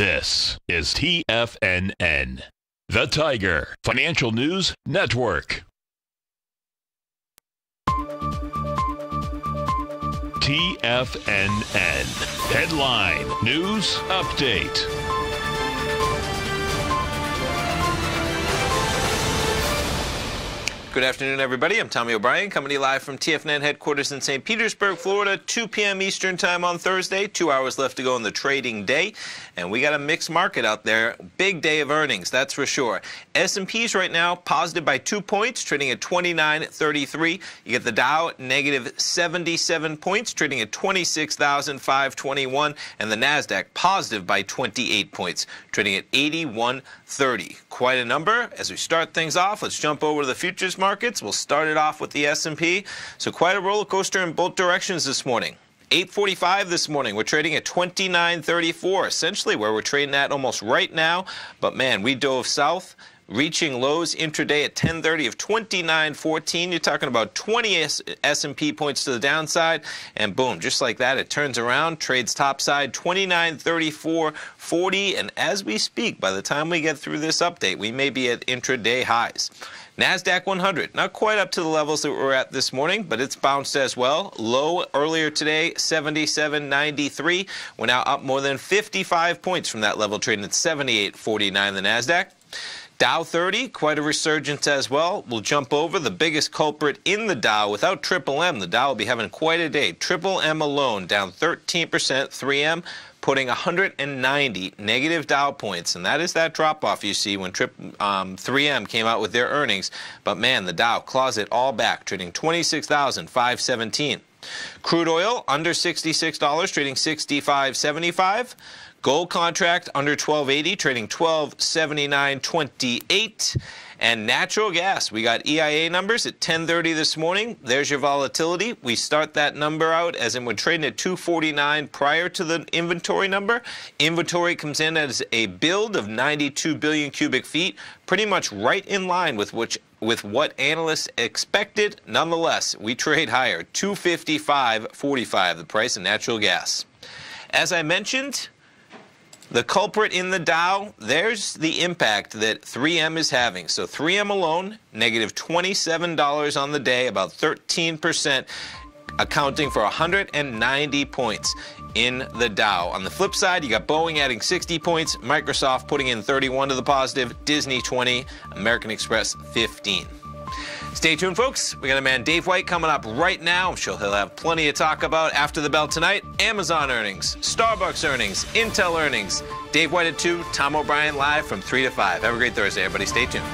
This is TFNN, the Tiger Financial News Network. TFNN. Headline News Update. Good afternoon, everybody. I'm Tommy O'Brien, coming to you live from TFNN headquarters in St. Petersburg, Florida, 2 p.m. Eastern Time on Thursday. Two hours left to go in the trading day, and we got a mixed market out there. Big day of earnings, that's for sure. S&P's right now positive by two points, trading at 29.33. You get the Dow negative 77 points, trading at 26,521, and the Nasdaq positive by 28 points, trading at 81.30. Quite a number. As we start things off, let's jump over to the futures markets. We'll start it off with the S&P. So quite a roller coaster in both directions this morning. 845 this morning. We're trading at 29.34, essentially where we're trading at almost right now. But man, we dove south reaching lows intraday at 10:30 of 29.14. You're talking about 20 S&P points to the downside, and boom, just like that, it turns around, trades topside 29.34.40, and as we speak, by the time we get through this update, we may be at intraday highs. NASDAQ 100, not quite up to the levels that we're at this morning, but it's bounced as well. Low earlier today, 77.93. We're now up more than 55 points from that level, trading at 78.49 the NASDAQ. Dow 30, quite a resurgence as well. We'll jump over the biggest culprit in the Dow. Without Triple M, the Dow will be having quite a day. Triple M alone down 13%, 3M putting 190 negative Dow points, and that is that drop off you see when Trip, um, 3M came out with their earnings. But man, the Dow claws it all back, trading 26,517. Crude oil under $66, trading 65.75. Gold contract under 1280, trading 1279.28. And natural gas, we got EIA numbers at 10:30 this morning. There's your volatility. We start that number out as in we're trading at 249 prior to the inventory number. Inventory comes in as a build of 92 billion cubic feet, pretty much right in line with which with what analysts expected. Nonetheless, we trade higher, 255.45 the price of natural gas. As I mentioned, the culprit in the Dow, there's the impact that 3M is having. So 3M alone, negative $27 on the day, about 13%, accounting for 190 points in the Dow. On the flip side, you got Boeing adding 60 points, Microsoft putting in 31 to the positive, Disney 20, American Express 15. Stay tuned, folks. We got a man, Dave White, coming up right now. I'm sure he'll have plenty to talk about after the bell tonight. Amazon earnings, Starbucks earnings, Intel earnings. Dave White at 2, Tom O'Brien live from 3 to 5. Have a great Thursday, everybody. Stay tuned.